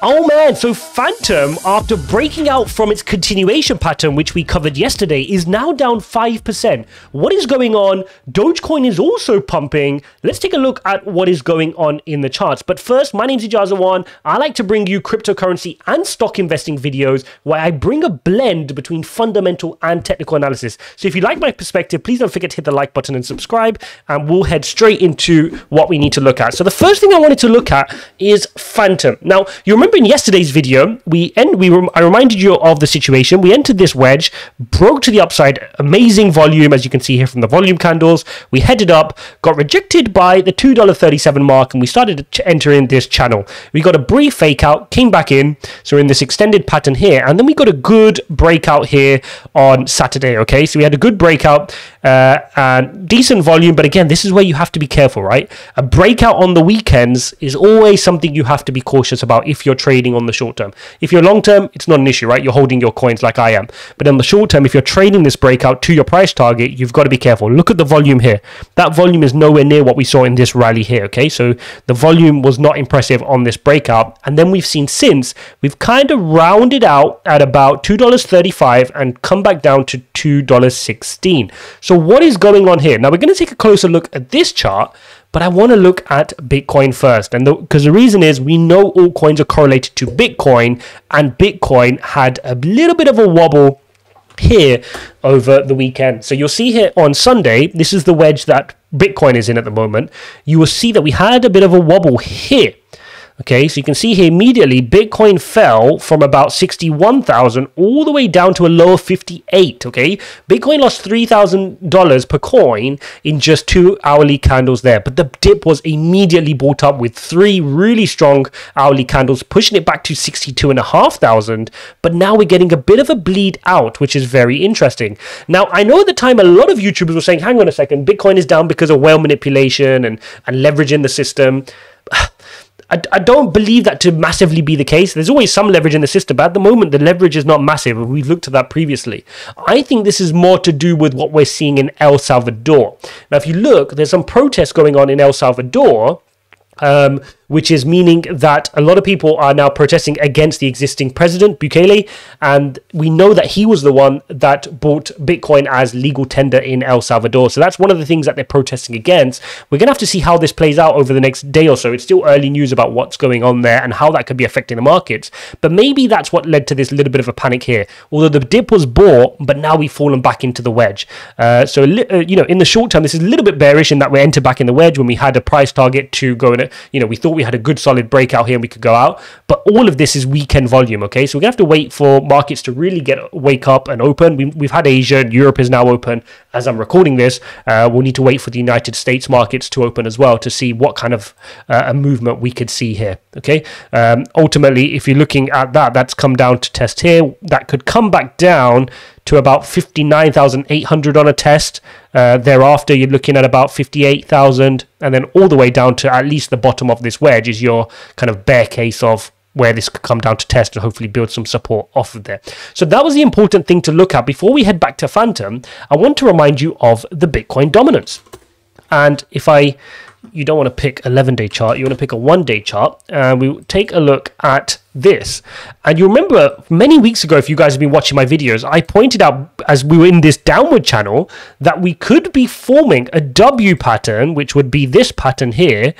Oh man, so Fantom, after breaking out from its continuation pattern, which we covered yesterday, is now down 5%. What is going on? Dogecoin is also pumping. Let's take a look at what is going on in the charts. But first, my name is Ijaz Awan. I like to bring you cryptocurrency and stock investing videos where I bring a blend between fundamental and technical analysis. So if you like my perspective, please don't forget to hit the like button and subscribe, and we'll head straight into what we need to look at. So the first thing I wanted to look at is Fantom. Now, you remember remember in yesterday's video, we end we rem- I reminded you of the situation. We entered this wedge, broke to the upside, amazing volume as you can see here from the volume candles. We headed up, got rejected by the two dollar thirty seven mark, and we started to enter in this channel. We got a brief fake out, came back in, so in this extended pattern here, and then we got a good breakout here on Saturday. Okay, so we had a good breakout uh, and decent volume, but again, this is where you have to be careful, right? A breakout on the weekends is always something you have to be cautious about if you're trading on the short term. If you're long term, it's not an issue, right? You're holding your coins like I am. But on the short term, if you're trading this breakout to your price target, you've got to be careful. Look at the volume here. That volume is nowhere near what we saw in this rally here, okay? So the volume was not impressive on this breakout. And then we've seen since, we've kind of rounded out at about $2.35 and come back down to $2.16. So what is going on here? Now we're going to take a closer look at this chart but I want to look at Bitcoin first. And because the, the, reason is we know all coins are correlated to Bitcoin, and Bitcoin had a little bit of a wobble here over the weekend. So you'll see here on Sunday, this is the wedge that Bitcoin is in at the moment. You will see that we had a bit of a wobble here. Okay, so you can see here immediately Bitcoin fell from about 61,000 all the way down to a low of 58. Okay, Bitcoin lost $3,000 per coin in just two hourly candles there, but the dip was immediately bought up with three really strong hourly candles, pushing it back to 62,500. But now we're getting a bit of a bleed out, which is very interesting. Now, I know at the time a lot of YouTubers were saying, hang on a second, Bitcoin is down because of whale manipulation and, and leveraging the system. I, I don't believe that to massively be the case. There's always some leverage in the system, but at the moment, the leverage is not massive. We've looked at that previously. I think this is more to do with what we're seeing in El Salvador. Now, if you look, there's some protests going on in El Salvador. Um, which is meaning that a lot of people are now protesting against the existing president, Bukele, and we know that he was the one that bought Bitcoin as legal tender in El Salvador. So that's one of the things that they're protesting against. We're going to have to see how this plays out over the next day or so. It's still early news about what's going on there and how that could be affecting the markets. But maybe that's what led to this little bit of a panic here. Although the dip was bought, but now we've fallen back into the wedge. Uh, so, uh, you know, in the short term, this is a little bit bearish in that we enter back in the wedge when we had a price target to go in it. You know, we thought we had a good solid breakout here and we could go out. But all of this is weekend volume, okay? So we're going to have to wait for markets to really get wake up and open. We, have had Asia and Europe is now open. As I'm recording this, uh, we'll need to wait for the United States markets to open as well to see what kind of uh, a movement we could see here, okay? Um, ultimately, if you're looking at that, that's come down to test here. That could come back down to about 59,800 on a test. Uh, thereafter, you're looking at about 58,000, and then all the way down to at least the bottom of this wedge is your kind of bear case of where this could come down to test and hopefully build some support off of there. So that was the important thing to look at. Before we head back to Fantom, I want to remind you of the Bitcoin dominance. And if I you don't want to pick 11 day chart, you want to pick a one day chart. And we take a look at this. And you remember many weeks ago, if you guys have been watching my videos, I pointed out as we were in this downward channel that we could be forming a W pattern, which would be this pattern here,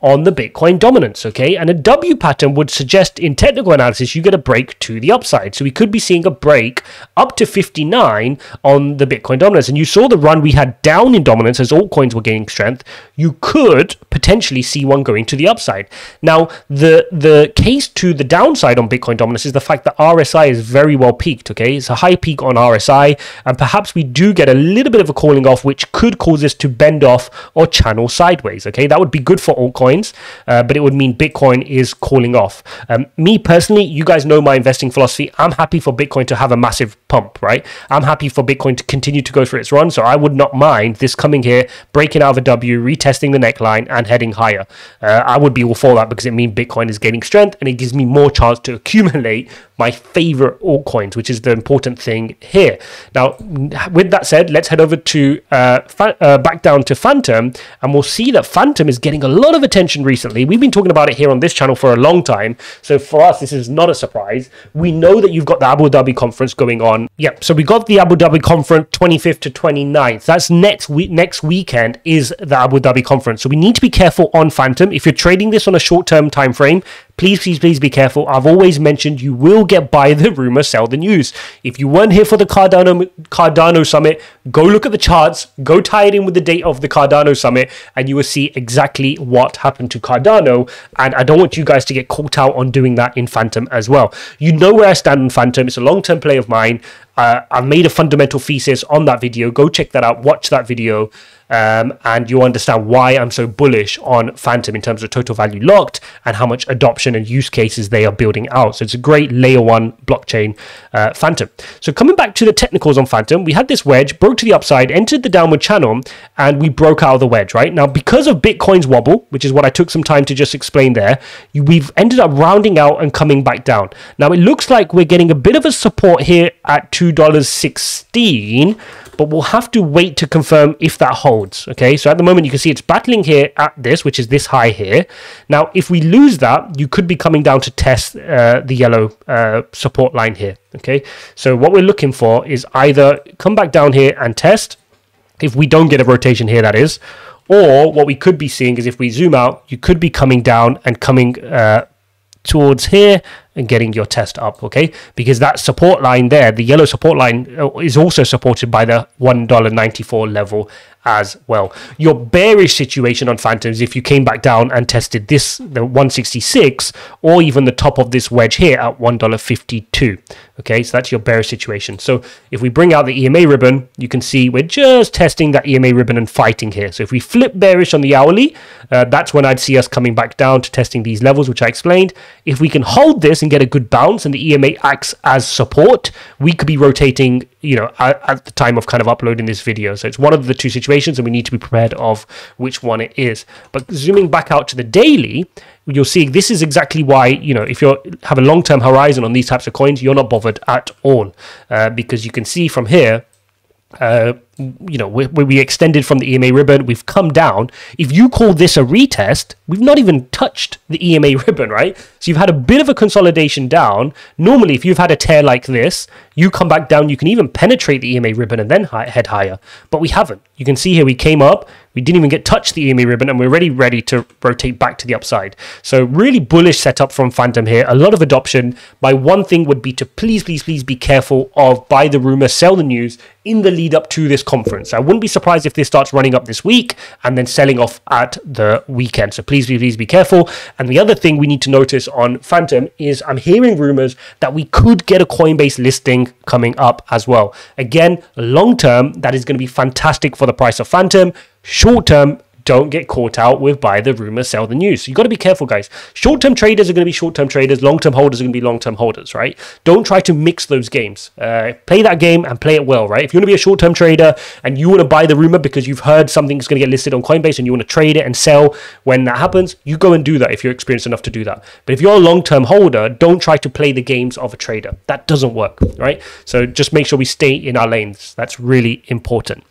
on the Bitcoin dominance, okay? And a W pattern would suggest in technical analysis you get a break to the upside. So we could be seeing a break up to 59 on the Bitcoin dominance. And you saw the run we had down in dominance as altcoins were gaining strength. You could potentially see one going to the upside. Now, the the case to the downside on Bitcoin dominance is the fact that RSI is very well peaked, okay? It's a high peak on RSI, and perhaps we do get a little bit of a calling off, which could cause this to bend off or channel sideways, okay? That would be good for altcoins coins, uh, but it would mean Bitcoin is calling off. Um, me personally, you guys know my investing philosophy. I'm happy for Bitcoin to have a massive pump, right? I'm happy for Bitcoin to continue to go for its run, so I would not mind this coming here, breaking out of a W, retesting the neckline, and heading higher. Uh, I would be all for that because it means Bitcoin is gaining strength and it gives me more chance to accumulate my favorite altcoins, which is the important thing here. Now, with that said, let's head over to uh, uh, back down to Fantom, and we'll see that Fantom is getting a lot of attention recently. We've been talking about it here on this channel for a long time, so for us, this is not a surprise. We know that you've got the Abu Dhabi conference going on. Yep, so we got the Abu Dhabi conference 25th to 29th. That's next week. Next weekend is the Abu Dhabi conference, so we need to be careful on Fantom. If you're trading this on a short-term time frame, please, please, please be careful. I've always mentioned you will get buy the rumor, sell the news. If you weren't here for the Cardano Cardano summit, go look at the charts, go tie it in with the date of the Cardano summit, and you will see exactly what happened to Cardano. And I don't want you guys to get caught out on doing that in Fantom as well. You know where I stand in Fantom. It's a long-term play of mine. Uh, I've made a fundamental thesis on that video. Go check that out. Watch that video um, and you understand why I'm so bullish on Fantom in terms of total value locked and how much adoption and use cases they are building out. So it's a great layer one blockchain uh, Fantom. So coming back to the technicals on Fantom, we had this wedge, broke to the upside, entered the downward channel, and we broke out of the wedge, right? Now, because of Bitcoin's wobble, which is what I took some time to just explain there, we've ended up rounding out and coming back down. Now, it looks like we're getting a bit of a support here at $2.16 but we'll have to wait to confirm if that holds. Okay, so at the moment you can see it's battling here at this, which is this high here. Now, if we lose that, you could be coming down to test uh, the yellow uh, support line here. Okay, so what we're looking for is either come back down here and test. If we don't get a rotation here, that is, or what we could be seeing is if we zoom out, you could be coming down and coming uh, towards here and getting your test up, okay? Because that support line there, the yellow support line, uh, is also supported by the $1.94 level as well. Your bearish situation on Fantoms, if you came back down and tested this, the 166, or even the top of this wedge here at $1.52. Okay, so that's your bearish situation. So if we bring out the EMA ribbon, you can see we're just testing that EMA ribbon and fighting here. So if we flip bearish on the hourly, uh, that's when I'd see us coming back down to testing these levels, which I explained. If we can hold this and get a good bounce and the EMA acts as support, we could be rotating you know, at, at, the time of kind of uploading this video. So it's one of the two situations, and we need to be prepared of which one it is. But zooming back out to the daily, you'll see this is exactly why you know if you have a long-term horizon on these types of coins, you're not bothered at all uh, because you can see from here uh, you know, we, we extended from the EMA ribbon, we've come down. If you call this a retest, we've not even touched the EMA ribbon, right? So you've had a bit of a consolidation down. Normally, if you've had a tear like this, you come back down, you can even penetrate the EMA ribbon and then head higher. But we haven't. You can see here we came up, we didn't even get touched the EMA ribbon, and we're already ready to rotate back to the upside. So really bullish setup from Fantom here. A lot of adoption. My one thing would be to please, please, please be careful of buy the rumor, sell the news in the lead up to this conference. I wouldn't be surprised if this starts running up this week and then selling off at the weekend. So please, please, be careful. And the other thing we need to notice on Fantom is I'm hearing rumors that we could get a Coinbase listing coming up as well. Again, long term, that is going to be fantastic for the price of Fantom. Short term, don't get caught out with buy the rumor, sell the news. So you got to be careful, guys. Short term traders are going to be short term traders, long term holders are going to be long term holders, right? Don't try to mix those games. Uh, play that game and play it well, right? If you want to be a short term trader and you want to buy the rumor because you've heard something's going to get listed on Coinbase and you want to trade it and sell when that happens, you go and do that if you're experienced enough to do that. But if you're a long term holder, don't try to play the games of a trader. That doesn't work, right? So just make sure we stay in our lanes. That's really important.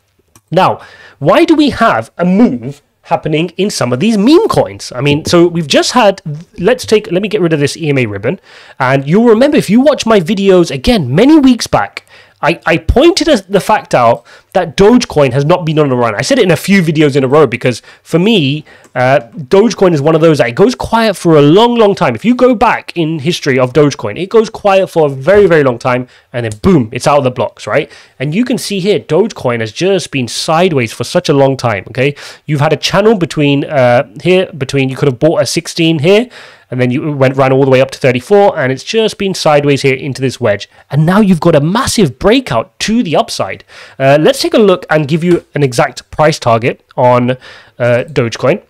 Now, why do we have a move happening in some of these meme coins. I mean, so we've just had, let's take, let me get rid of this EMA ribbon. And you'll remember if you watch my videos again many weeks back, I, I pointed the fact out that Dogecoin has not been on a run. I said it in a few videos in a row because for me, uh, Dogecoin is one of those that it goes quiet for a long, long time. If you go back in history of Dogecoin, it goes quiet for a very, very long time and then boom, it's out of the blocks, right? And you can see here, Dogecoin has just been sideways for such a long time, okay? You've had a channel between uh, here, between you could have bought a 16 here and then you went ran all the way up to 34 and it's just been sideways here into this wedge and now you've got a massive breakout to the upside uh, let's take a look and give you an exact price target on uh, dogecoin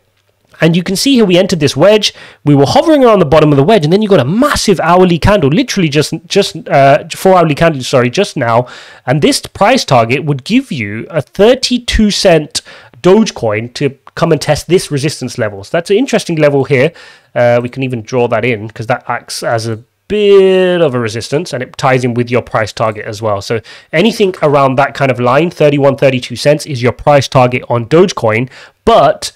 and you can see here we entered this wedge. We were hovering around the bottom of the wedge, and then you got a massive hourly candle, literally just just uh, four hourly candle, sorry, just now. And this price target would give you a 32 cent Dogecoin to come and test this resistance level. So that's an interesting level here. Uh, we can even draw that in because that acts as a bit of a resistance and it ties in with your price target as well. So anything around that kind of line, 31, 32 cents is your price target on Dogecoin. But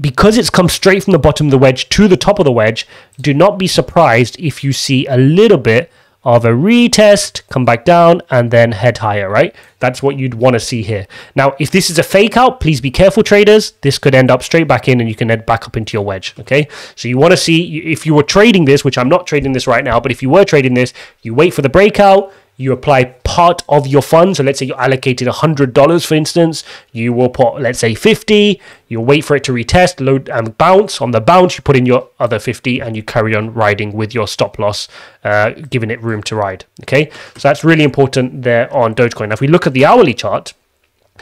because it's come straight from the bottom of the wedge to the top of the wedge, do not be surprised if you see a little bit of a retest, come back down, and then head higher, right? That's what you'd want to see here. Now, if this is a fake out, please be careful, traders. This could end up straight back in and you can head back up into your wedge, okay? So you want to see, if you were trading this, which I'm not trading this right now, but if you were trading this, you wait for the breakout, you apply part of your fund. So let's say you're allocated $100, for instance. You will put, let's say, 50. You'll wait for it to retest, load and bounce. On the bounce, you put in your other 50 and you carry on riding with your stop loss, uh, giving it room to ride. Okay. So that's really important there on Dogecoin. Now, if we look at the hourly chart,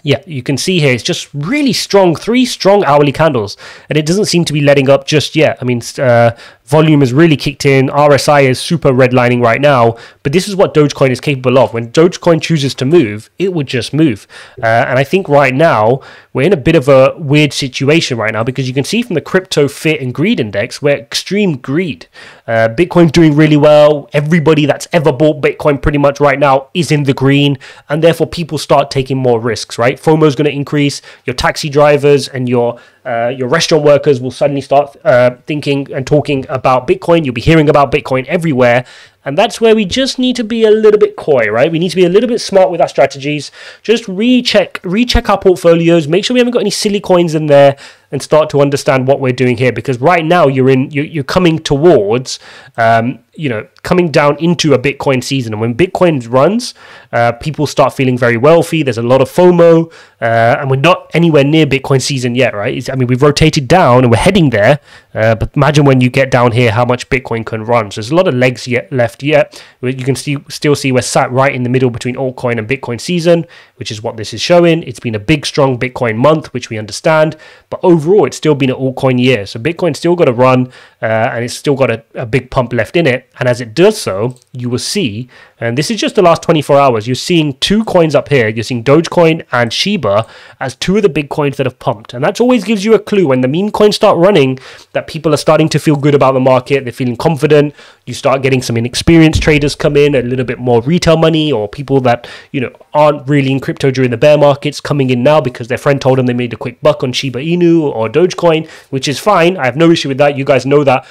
yeah, you can see here it's just really strong, three strong hourly candles, and it doesn't seem to be letting up just yet. I mean, uh, volume has really kicked in. RSI is super redlining right now, but this is what Dogecoin is capable of. When Dogecoin chooses to move, it would just move. Uh, and I think right now we're in a bit of a weird situation right now because you can see from the crypto fit and greed index, we're extreme greed. Uh, Bitcoin's doing really well. Everybody that's ever bought Bitcoin pretty much right now is in the green, and therefore people start taking more risks. Right, FOMO is going to increase. Your taxi drivers and your uh, your restaurant workers will suddenly start uh, thinking and talking about Bitcoin. You'll be hearing about Bitcoin everywhere. And that's where we just need to be a little bit coy, right? We need to be a little bit smart with our strategies. Just recheck, recheck our portfolios. Make sure we haven't got any silly coins in there and start to understand what we're doing here because right now you're in you're, coming towards um, you know coming down into a bitcoin season and when bitcoin runs uh, people start feeling very wealthy there's a lot of fomo uh, and we're not anywhere near bitcoin season yet right it's, i mean we've rotated down and we're heading there uh, but imagine when you get down here how much bitcoin can run so there's a lot of legs yet left yet you can see still see we're sat right in the middle between altcoin and bitcoin season which is what this is showing it's been a big strong bitcoin month which we understand but overall, it's still been an altcoin year. So Bitcoin still got to run uh, and it's still got a, a, big pump left in it. And as it does so, you will see, and this is just the last 24 hours, you're seeing two coins up here. You're seeing Dogecoin and Shiba as two of the big coins that have pumped. And that always gives you a clue when the meme coins start running that people are starting to feel good about the market. They're feeling confident. You start getting some inexperienced traders come in, a little bit more retail money, or people that, you know, aren't really in crypto during the bear markets coming in now because their friend told them they made a quick buck on Shiba Inu or Dogecoin, which is fine. I have no issue with that. You guys know that.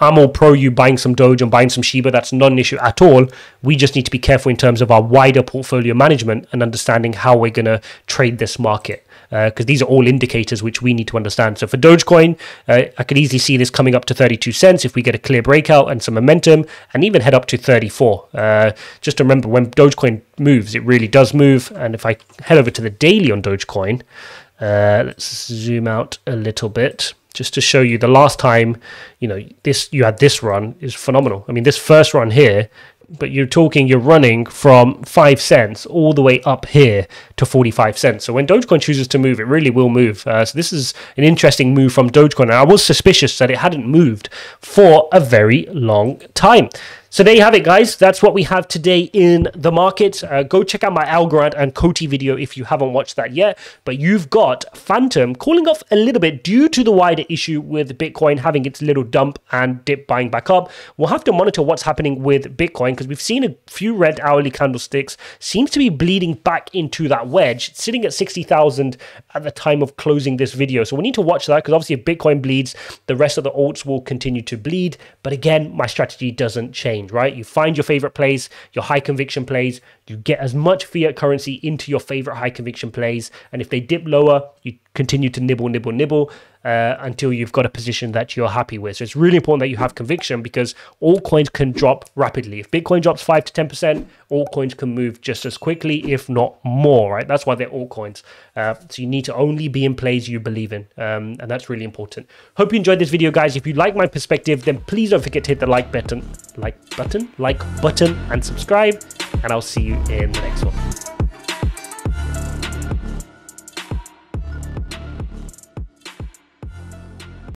I'm all pro you buying some Doge and buying some Shiba. That's not an issue at all. We just need to be careful in terms of our wider portfolio management and understanding how we're going to trade this market because uh, these are all indicators which we need to understand. So for Dogecoin, uh, I could easily see this coming up to 32 cents if we get a clear breakout and some momentum, and even head up to 34. Uh, just remember, when Dogecoin moves, it really does move. And if I head over to the daily on Dogecoin, uh, let's zoom out a little bit just to show you the last time you know this you had this run is phenomenal. I mean this first run here but you're talking you're running from 5 cents all the way up here to 45 cents. So when dogecoin chooses to move it really will move. Uh, so this is an interesting move from dogecoin. And i was suspicious that it hadn't moved for a very long time so there you have it, guys. That's what we have today in the market. Uh, go check out my Algorand and COTI video if you haven't watched that yet. But you've got Fantom cooling off a little bit due to the wider issue with Bitcoin having its little dump and dip buying back up. We'll have to monitor what's happening with Bitcoin because we've seen a few red hourly candlesticks seems to be bleeding back into that wedge, it's sitting at 60,000 at the time of closing this video. So we need to watch that because obviously if Bitcoin bleeds, the rest of the alts will continue to bleed. But again, my strategy doesn't change right? You find your favorite plays, your high conviction plays, you get as much fiat currency into your favorite high conviction plays, and if they dip lower, you continue to nibble, nibble, nibble uh, until you've got a position that you're happy with. So it's really important that you have conviction because all coins can drop rapidly. If Bitcoin drops 5 to 10%, all coins can move just as quickly, if not more, right? That's why they're all coins. Uh, so you need to only be in plays you believe in. Um, and that's really important. Hope you enjoyed this video, guys. If you like my perspective, then please don't forget to hit the like button, like button, like button, and subscribe. And I'll see you in the next one.